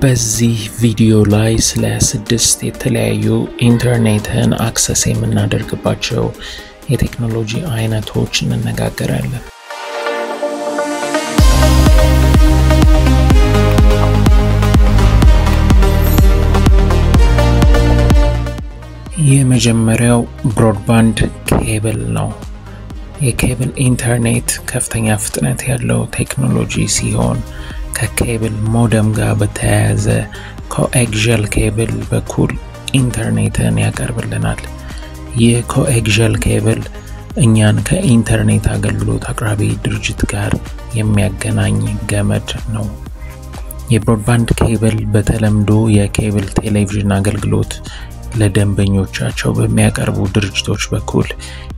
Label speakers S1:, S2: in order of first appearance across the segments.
S1: በዚህ ቪዲዮ ላይ ስለ ስድስት የተለያዩ ኢንተርኔትን access የምናደርግባቸው የቴክኖሎጂ አይነቶች እንነጋገራለን። የመጀመሪያው broadband cable ነው። የኬብል ኢንተርኔት ከፍተኛ ፍጥነት ያለው ቴክኖሎጂ ሲሆን ከኬብል ሞደም ጋር በተያያዘ coaxial cable በኩል ኢንተርኔትን ያቀርብልናል። ይህ coaxial cable እኛን ከኢንተርኔት አገልግሎት አቅራቢ ድርጅት ጋር የሚያገናኝ ገመድ ነው። የ broadband cable በተለምዶ የኬብል ቴሌቪዥን አገልግሎት ለደንበኞቻቸው በሚያቀርቡ ድርጅቶች በኩል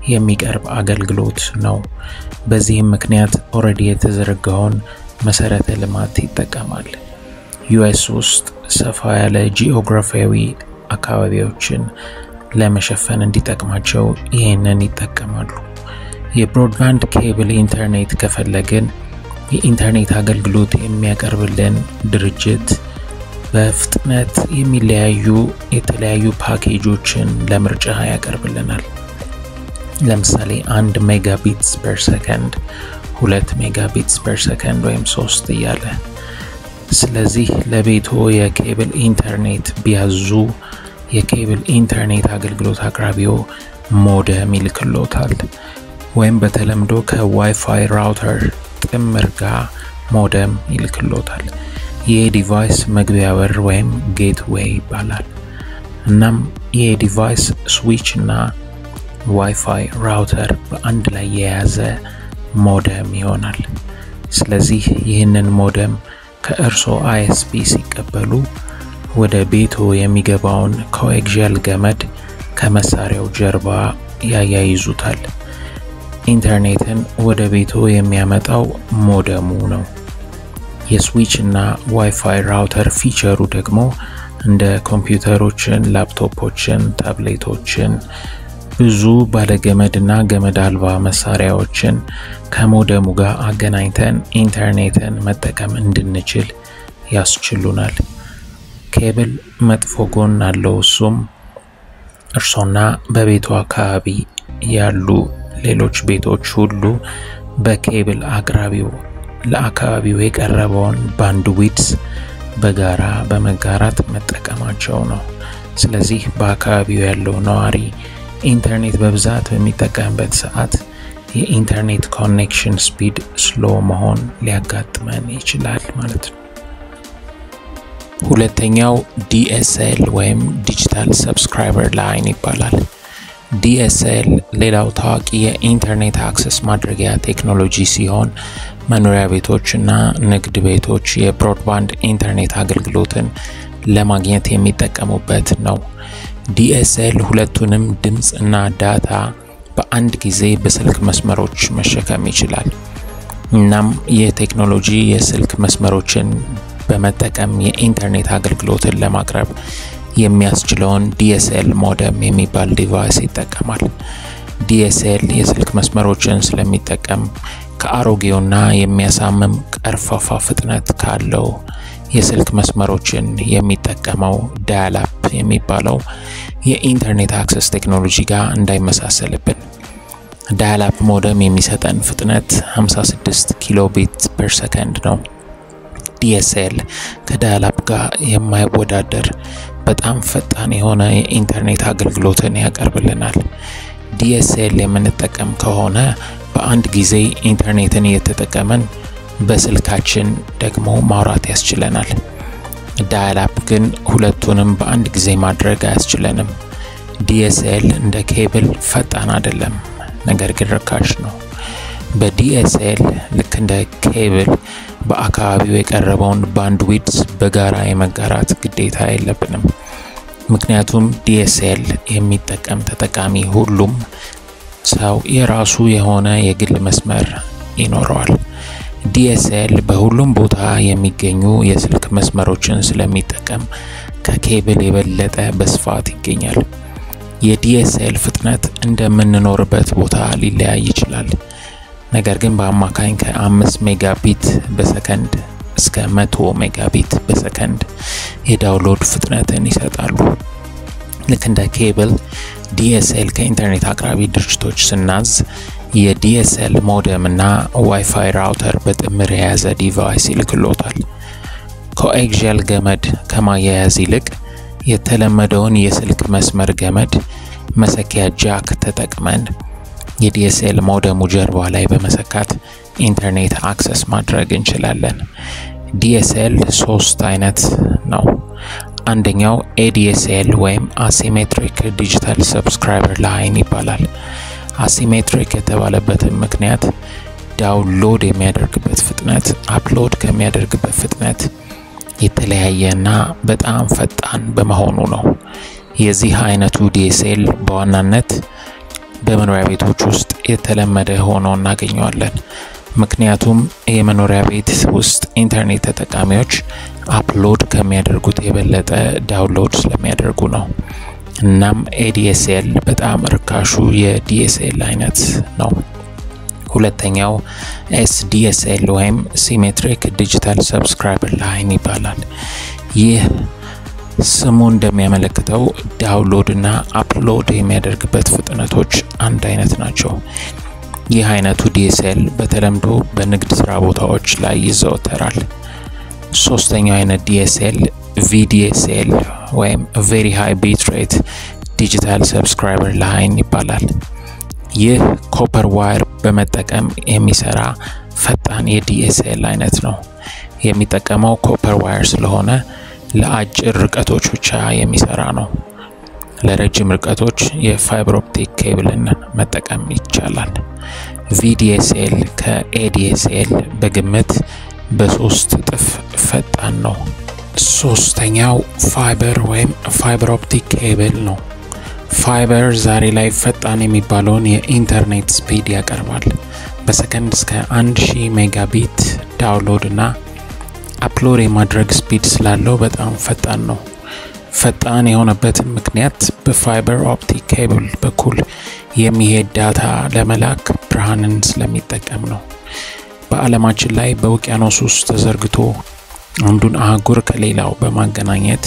S1: የሚቀርብ አገልግሎት ነው። በዚህም ምክንያት already የተዘረጋውን መሰረተ ልማት ይጠቀማል። ዩኤስ ውስጥ ሰፋ ያለ ጂኦግራፊያዊ አካባቢዎችን ለመሸፈን እንዲጠቅማቸው ይህንን ይጠቀማሉ። የ broadband cable internet ከፈለግን የኢንተርኔት አገልግሎት የሚያቀርብልን ድርጅት በፍጥነት የሚለያዩ የተለያዩ ፓኬጆችን ለምርጫ ያቀርብልናል። ለምሳሌ አንድ megabits per second፣ ሁለት megabits per second ወይም ሶስት እያለ ስለዚህ ለቤቶ የኬብል ኢንተርኔት ቢያዙ የኬብል ኢንተርኔት አገልግሎት አቅራቢው ሞደም ይልክሎታል ወይም በተለምዶ ከ Wi-Fi router ጥምር ጋር ሞደም ይልክሎታል። ይህ device መግቢያ በር ወይም gateway ይባላል። እናም ይህ device switch እና Wi-Fi router በአንድ ላይ የያዘ ሞደም ይሆናል። ስለዚህ ይህንን ሞደም ከእርሶ ISP ሲቀበሉ ወደ ቤቶ የሚገባውን coaxial ገመድ ከመሳሪያው ጀርባ ያያይዙታል። ኢንተርኔትን ወደ ቤቶ የሚያመጣው ሞደሙ ነው። የስዊች እና Wi-Fi router feature ኡ ደግሞ እንደ ኮምፒውተሮችን፣ ላፕቶፖችን፣ ታብሌቶችን ብዙ ባለገመድ እና ገመድ አልባ መሳሪያዎችን ከሞደሙ ጋር አገናኝተን ኢንተርኔትን መጠቀም እንድንችል ያስችሉናል። ኬብል መጥፎ ጎን አለው። እሱም እርሶና በቤቱ አካባቢ ያሉ ሌሎች ቤቶች ሁሉ በኬብል አቅራቢው ለአካባቢው የቀረበውን bandwidth በጋራ በመጋራት መጠቀማቸው ነው። ስለዚህ በአካባቢው ያለው ነዋሪ ኢንተርኔት በብዛት በሚጠቀምበት ሰዓት የ internet connection speed slow መሆን ሊያጋጥመን ይችላል ማለት ነው። ሁለተኛው DSL ወይም digital subscriber line ይባላል። DSL ሌላው ታዋቂ የ internet access ማድረጊያ ቴክኖሎጂ ሲሆን መኖሪያ ቤቶች እና ንግድ ቤቶች የ broadband internet አገልግሎትን ለማግኘት የሚጠቀሙበት ነው። DSL ሁለቱንም ድምፅ እና data በአንድ ጊዜ በስልክ መስመሮች መሸከም ይችላል። እናም ይህ ቴክኖሎጂ የስልክ መስመሮችን በመጠቀም የኢንተርኔት አገልግሎትን ለማቅረብ የሚያስችለውን DSL modem የሚባል device ይጠቀማል። DSL የስልክ መስመሮችን ስለሚጠቀም ከአሮጌውና የሚያሳምም ቀርፋፋ ፍጥነት ካለው የስልክ መስመሮችን የሚጠቀመው dial-up የሚባለው የ internet access ቴክኖሎጂ ጋር እንዳይመሳሰልብን dial-up modem የሚሰጠን ፍጥነት 56 kilobit per second ነው። DSL ከ dial-up ጋር የማይወዳደር በጣም ፈጣን የሆነ የኢንተርኔት አገልግሎትን ያቀርብልናል። DSL የምንጠቀም ከሆነ በአንድ ጊዜ ኢንተርኔትን እየተጠቀመን በስልካችን ደግሞ ማውራት ያስችለናል። dial-up ግን ሁለቱንም በአንድ ጊዜ ማድረግ አያስችለንም። DSL እንደ ኬብል ፈጣን አይደለም፣ ነገር ግን ርካሽ ነው። በ DSL ልክ እንደ ኬብል በአካባቢው የቀረበውን bandwidth በጋራ የመጋራት ግዴታ የለብንም። ምክንያቱም DSL የሚጠቀም ተጠቃሚ ሁሉም ሰው የራሱ የሆነ የግል መስመር ይኖረዋል። DSL በሁሉም ቦታ የሚገኙ የስልክ መስመሮችን ስለሚጠቀም ከኬብል የበለጠ በስፋት ይገኛል። የ DSL ፍጥነት እንደምንኖርበት ቦታ ሊለያይ ይችላል። ነገር ግን በአማካኝ ከአምስት megabit በሰከንድ እስከ 100 megabit በሰከንድ የ download ፍጥነትን ይሰጣሉ። ልክ እንደ cable DSL ከኢንተርኔት አቅራቢ ድርጅቶች ስናዝ የ DSL modem እና WiFi router በጥምር የያዘ device ይልክሎታል። coaxial ገመድ ከማያያዝ ይልቅ የተለመደውን የስልክ መስመር ገመድ መሰኪያ ጃክ ተጠቅመን የ DSL modem ኡ ጀርባ ላይ በመሰካት ኢንተርኔት access ማድረግ እንችላለን። DSL ሶስት አይነት ነው። አንደኛው ADSL ወይም asymmetric digital subscriber line ይባላል። asymmetric የተባለበትን ምክንያት download የሚያደርግበት ፍጥነት upload ከሚያደርግበት ፍጥነት የተለያየና በጣም ፈጣን በመሆኑ ነው። የዚህ አይነቱ DSL በዋናነት በመኖሪያ ቤቶች ውስጥ የተለመደ ሆኖ እናገኘዋለን። ምክንያቱም የመኖሪያ ቤት ውስጥ ኢንተርኔት ተጠቃሚዎች upload ከሚያደርጉት የበለጠ download ስለሚያደርጉ ነው። እናም ADSL በጣም ርካሹ የ DSL አይነት ነው። ሁለተኛው SDSL ወይም symmetric digital subscriber line ይባላል። ይህ ስሙ እንደሚያመለክተው download እና upload የሚያደርግበት ፍጥነቶች አንድ አይነት ናቸው። ይህ አይነቱ DSL በተለምዶ በንግድ ስራ ቦታዎች ላይ ይዘወተራል። ሶስተኛው አይነት DSL VDSL ወይም very high bit rate digital subscriber line ይባላል። ይህ copper wire በመጠቀም የሚሰራ ፈጣን የ DSL አይነት ነው። የሚጠቀመው copper wire ስለሆነ ለአጭር ርቀቶች ብቻ የሚሰራ ነው። ለረጅም ርቀቶች የ fiber optic cable ን መጠቀም ይቻላል። VDSL ከ ADSL በግምት በሶስት እጥፍ ፈጣን ነው። ሶስተኛው ፋይበር ወይም fiber optic cable ነው። ፋይበር ዛሬ ላይ ፈጣን የሚባለውን የኢንተርኔት speed ያቀርባል። በሰከንድ እስከ 1000 megabit download እና upload የማድረግ speed ስላለው በጣም ፈጣን ነው። ፈጣን የሆነበትን ምክንያት በ fiber optic cable በኩል የሚሄድ data ለመላክ ብርሃንን ስለሚጠቀም ነው። በዓለማችን ላይ በውቅያኖስ ውስጥ ተዘርግቶ አንዱን አህጉር ከሌላው በማገናኘት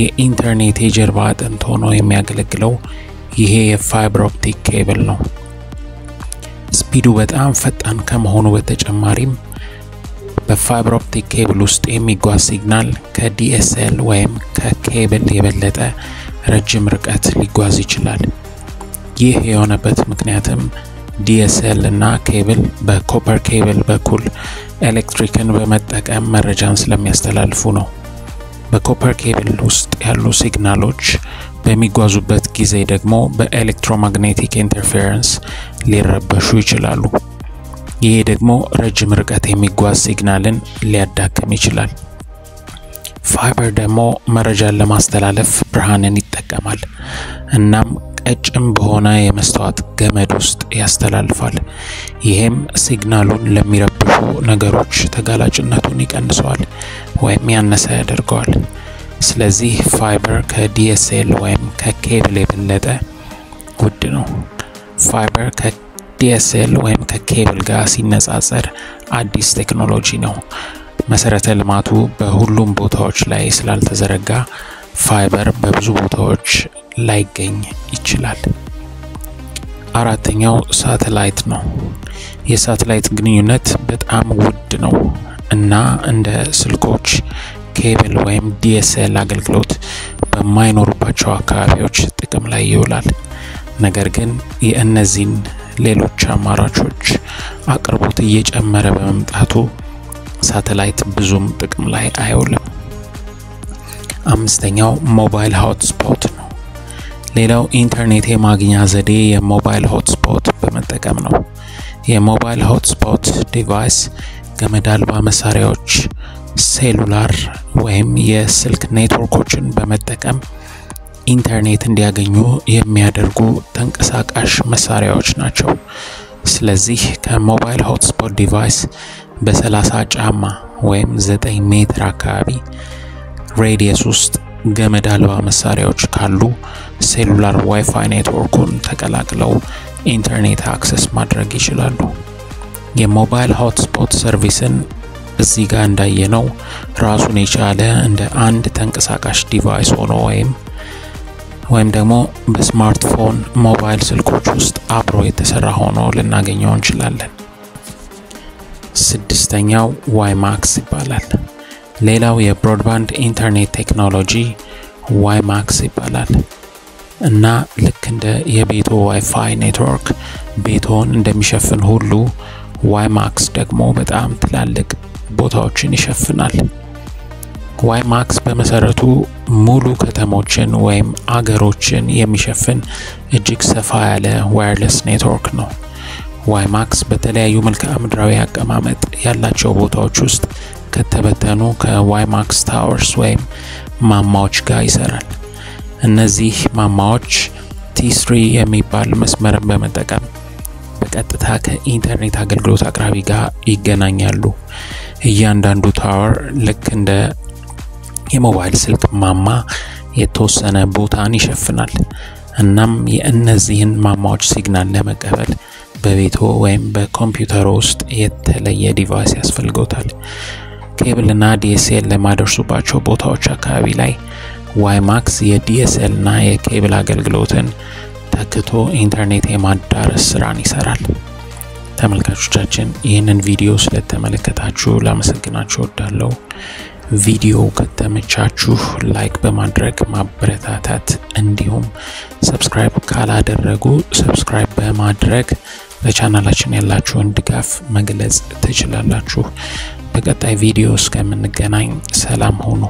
S1: የኢንተርኔት የጀርባ አጥንት ሆኖ የሚያገለግለው ይሄ የ fiber optic cable ነው። speed ኡ በጣም ፈጣን ከመሆኑ በተጨማሪም በ fiber optic cable ውስጥ የሚጓዝ signal ከ DSL ወይም ከኬብል የበለጠ ረጅም ርቀት ሊጓዝ ይችላል። ይህ የሆነበት ምክንያትም DSL እና ኬብል በ copper cable በኩል ኤሌክትሪክን በመጠቀም መረጃን ስለሚያስተላልፉ ነው። በ copper cable ውስጥ ያሉ signal ኦች በሚጓዙበት ጊዜ ደግሞ በ electromagnetic interference ሊረበሹ ይችላሉ። ይሄ ደግሞ ረጅም ርቀት የሚጓዝ signal ን ሊያዳክም ይችላል። ፋይበር ደግሞ መረጃን ለማስተላለፍ ብርሃንን ይጠቀማል። እናም ቀጭን በሆነ የመስታወት ገመድ ውስጥ ያስተላልፋል። ይህም signal ኡን ለሚረብሹ ነገሮች ተጋላጭነቱን ይቀንሰዋል ወይም ያነሰ ያደርገዋል። ስለዚህ fiber ከ DSL ወይም ከኬብል የበለጠ ውድ ነው። fiber ከ DSL ወይም ከኬብል ጋር ሲነጻጸር አዲስ ቴክኖሎጂ ነው። መሰረተ ልማቱ በሁሉም ቦታዎች ላይ ስላልተዘረጋ ፋይበር በብዙ ቦታዎች ላይገኝ ይችላል። አራተኛው ሳተላይት ነው። የሳተላይት ግንኙነት በጣም ውድ ነው እና እንደ ስልኮች ኬብል ወይም DSL አገልግሎት በማይኖሩባቸው አካባቢዎች ጥቅም ላይ ይውላል። ነገር ግን የእነዚህን ሌሎች አማራጮች አቅርቦት እየጨመረ በመምጣቱ ሳተላይት ብዙም ጥቅም ላይ አይውልም። አምስተኛው ሞባይል hotspot ነው። ሌላው ኢንተርኔት የማግኛ ዘዴ የሞባይል hotspot በመጠቀም ነው። የሞባይል hotspot device ገመድ አልባ መሳሪያዎች፣ cellular ወይም የስልክ ኔትወርኮችን በመጠቀም ኢንተርኔት እንዲያገኙ የሚያደርጉ ተንቀሳቃሽ መሳሪያዎች ናቸው። ስለዚህ ከሞባይል hotspot device በ30 ጫማ ወይም 9 ሜትር አካባቢ radius ውስጥ ገመድ አልባ መሳሪያዎች ካሉ cellular WiFi ኔትወርኩን ተቀላቅለው ኢንተርኔት access ማድረግ ይችላሉ። የሞባይል hotspot service ን እዚህ ጋር እንዳየነው ራሱን የቻለ እንደ አንድ ተንቀሳቃሽ device ሆኖ ወይም ወይም ደግሞ በስማርትፎን ሞባይል ስልኮች ውስጥ አብሮ የተሰራ ሆኖ ልናገኘው እንችላለን። ስድስተኛው WiMAX ይባላል። ሌላው የ broadband ኢንተርኔት ቴክኖሎጂ WiMAX ይባላል እና ልክ እንደ የቤቶ ዋይፋይ ኔትወርክ ቤቶን እንደሚሸፍን ሁሉ WiMAX ደግሞ በጣም ትላልቅ ቦታዎችን ይሸፍናል። WiMAX በመሰረቱ ሙሉ ከተሞችን ወይም አገሮችን የሚሸፍን እጅግ ሰፋ ያለ wireless ኔትወርክ ነው። WiMAX በተለያዩ መልክዓ ምድራዊ አቀማመጥ ያላቸው ቦታዎች ውስጥ ከተበተኑ ከ WiMAX towers ወይም ማማዎች ጋር ይሰራል። እነዚህ ማማዎች T3 የሚባል መስመርን በመጠቀም በቀጥታ ከኢንተርኔት አገልግሎት አቅራቢ ጋር ይገናኛሉ። እያንዳንዱ tower ልክ እንደ የሞባይል ስልክ ማማ የተወሰነ ቦታን ይሸፍናል። እናም የእነዚህን ማማዎች signal ለመቀበል በቤቶ ወይም በኮምፒውተሩ ውስጥ የተለየ device ያስፈልገውታል። ኬብልና DSL በማይደርሱባቸው ቦታዎች አካባቢ ላይ WiMAX የ DSL እና የኬብል አገልግሎትን ተክቶ ኢንተርኔት የማዳረስ ስራን ይሰራል። ተመልካቾቻችን ይህንን ቪዲዮ ስለተመለከታችሁ ላመሰግናችሁ እወዳለሁ። ቪዲዮ ከተመቻችሁ like በማድረግ ማበረታታት እንዲሁም subscribe ካላደረጉ subscribe በማድረግ ለቻናላችን ያላችሁን ድጋፍ መግለጽ ትችላላችሁ። በቀጣይ ቪዲዮ እስከምንገናኝ ሰላም ሁኑ።